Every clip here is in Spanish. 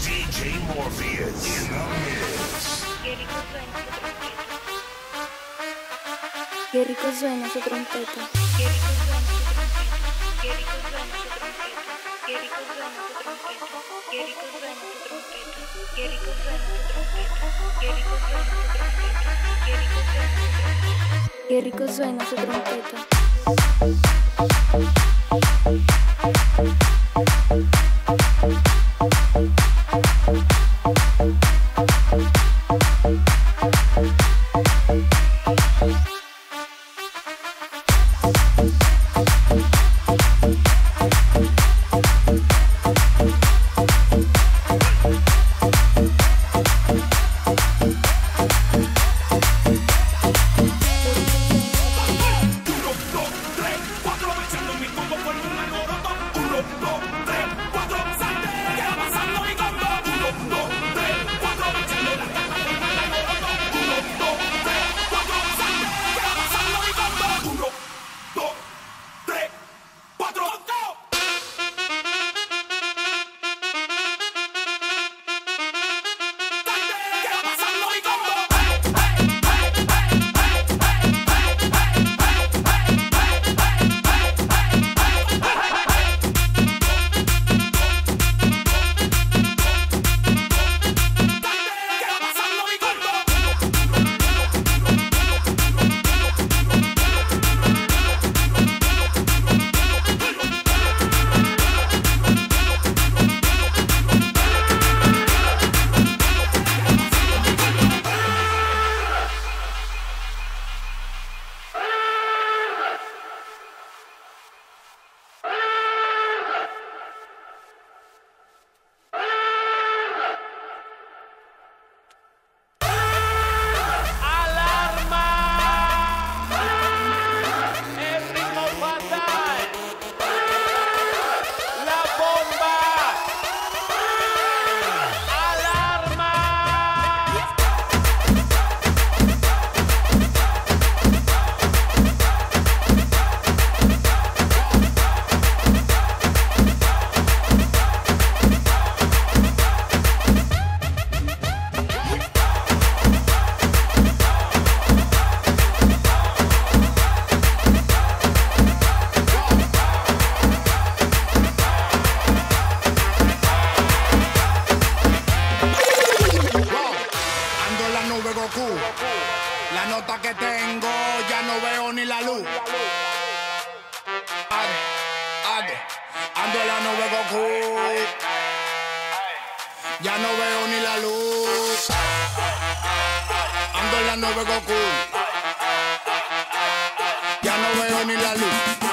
DJ Morpheus in the mix. Qué rico suena su trompeta. Qué rico suena su trompeta. Qué rico suena su trompeta. Qué rico suena su trompeta. Qué rico suena su trompeta. Qué rico suena su trompeta. Qué rico suena su trompeta. Qué rico suena esa trompeta. Qué rico suena esa trompeta. Thank you Ando en la nube Goku. Ya no veo ni la luz.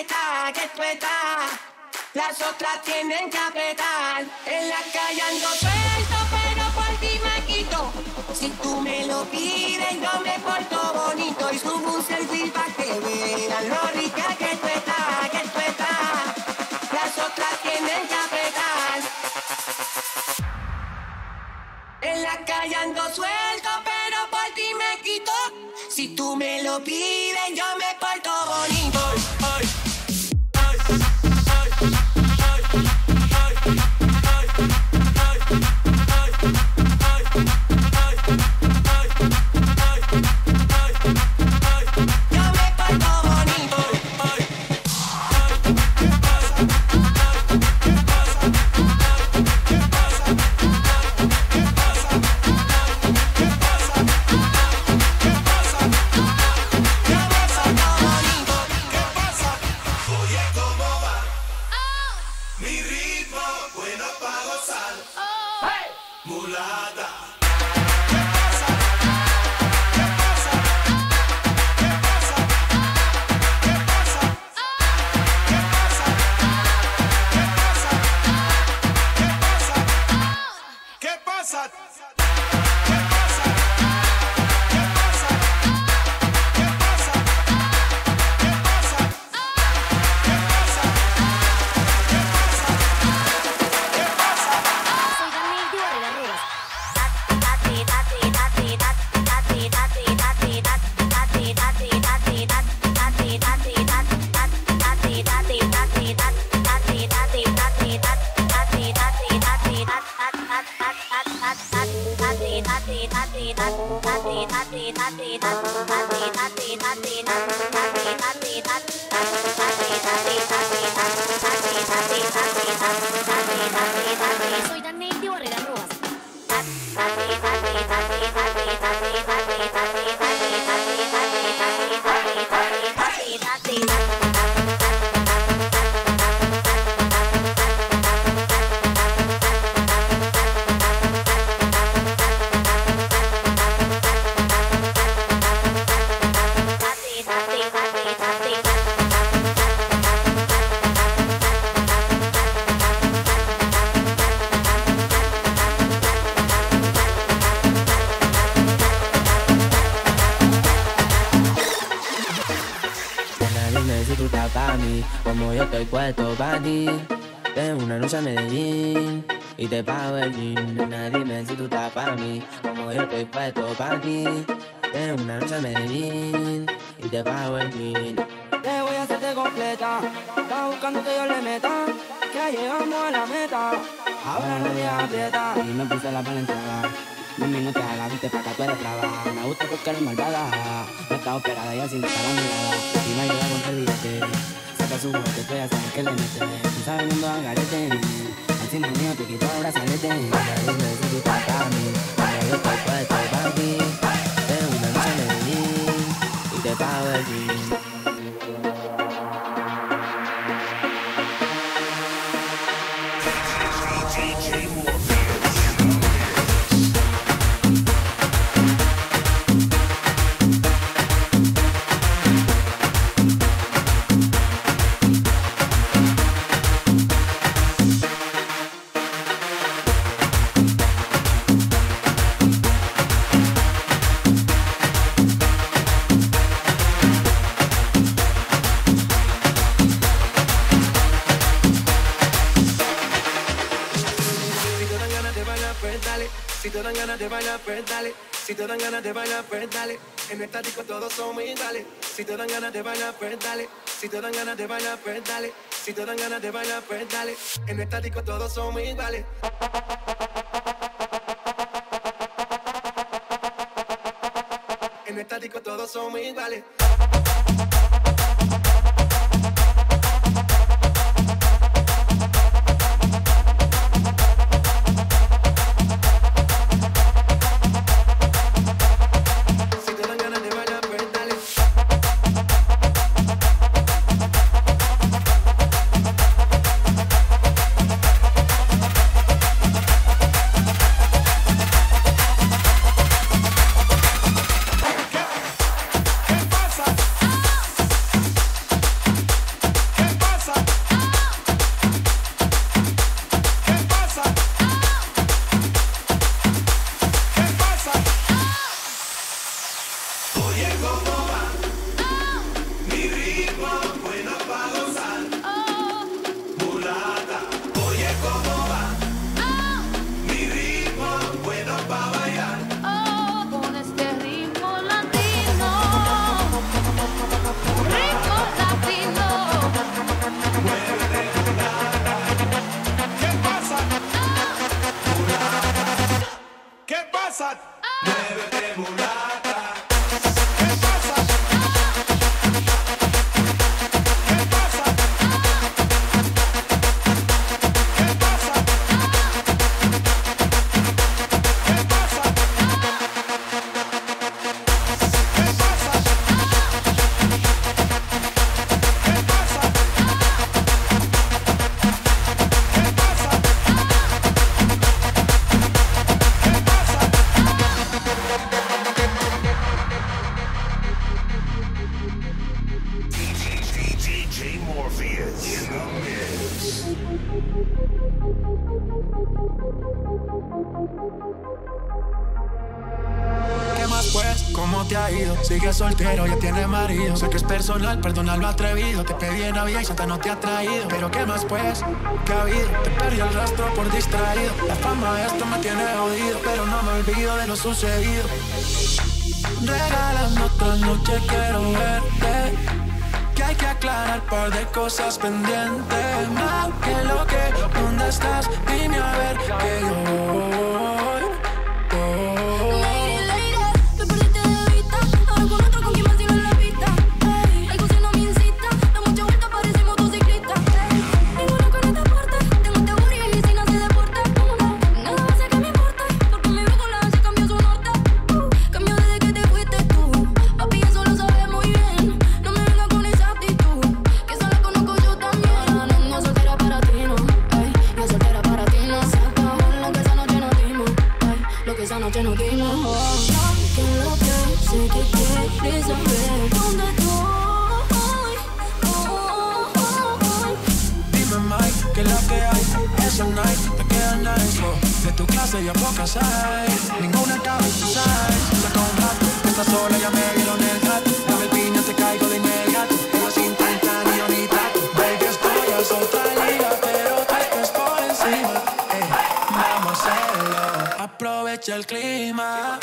Estás, que estás. Las otras tienen que apretar. En la calle ando suelto, pero por ti me quito. Si tú me lo pides, yo me porto bonito y subo un selfie pa' que vean lo rica que tú estás, que tú estás. Las otras tienen que apretar. En la calle ando suelto, pero por ti me quito. Si tú me lo pides, yo me porto bonito. Bueno para gozar. Oh. Mulata. Bye. Como yo estoy puesto para ti. Ven una noche a Medellín y te pago el jean. Nadie necesita para mí, como yo estoy puesto para ti. Ven una noche a Medellín y te pago el jean. Te voy a hacerte completa. Está buscando que yo le meta. Que ya llegamos a la meta. Ahora nadie aprieta. Y me puse la palentada. Mami, no te hagas, viste pa' acá, tú eres brava. Me gusta porque eres malvada. No está operada y así me está la mirada. Y me ayuda con el billete su voz, te creas a que le mete. Tú sabes mundo al garete Encima mío te quito brazalete Para el besito para mí. Para el otro cuerpo para ti. Pero una noche me vení Y te pago el fin. Te dan ganas de bailar, pues dale. En estático todos somos iguales. Si te dan ganas de bailar, pues dale. Si te dan ganas de bailar, pues dale. Si te dan ganas de bailar, pues dale. En estático todos somos iguales. En estático todos somos iguales. ¿Qué más pues? ¿Cómo te ha ido? Sigue soltero, ya tiene marido. Sé que es personal, perdona lo atrevido. Te pedí en Navidad y Santa no te ha traído. Pero ¿qué más pues? ¿Qué ha habido? Te perdí el rastro por distraído. La fama de esto me tiene jodido, pero no me olvido de lo sucedido. Regálame otra noche, quiero verte. Que hay que aclarar par de cosas pendientes. Más que lo que, ¿dónde estás? Dime a ver que yo lo que esa noche nos dimos. Que lo que sé que quieres saber. ¿Dónde estoy? Dime Mike, que es la que hay Esa night te queda nice oh. De tu clase ya pocas hay Ninguna cabe en tu size sola ya me vieron el el te caigo de inmediato Pero sin tanta ni Aprovecha el clima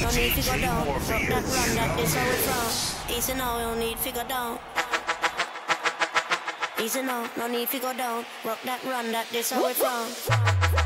no need to go down. Rock that run, that is how we from. Easy now, no need to go down. Easy now, no need to go down. Rock that run, that is how we. From.